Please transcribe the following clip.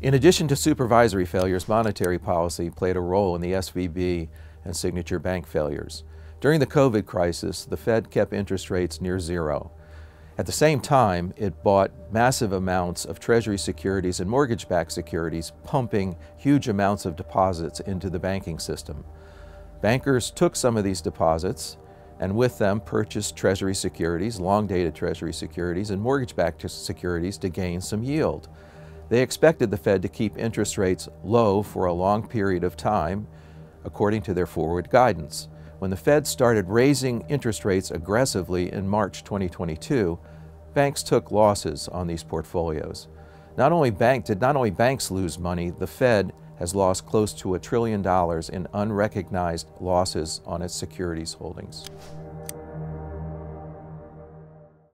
In addition to supervisory failures, monetary policy played a role in the SVB and Signature Bank failures. During the COVID crisis, the Fed kept interest rates near zero. At the same time, it bought massive amounts of Treasury securities and mortgage-backed securities, pumping huge amounts of deposits into the banking system. Bankers took some of these deposits and with them purchased Treasury securities, long-dated Treasury securities, and mortgage-backed securities to gain some yield. They expected the Fed to keep interest rates low for a long period of time, according to their forward guidance. When the Fed started raising interest rates aggressively in March 2022, banks took losses on these portfolios. Not only bank, did not only banks lose money, the Fed has lost close to a trillion dollars in unrecognized losses on its securities holdings.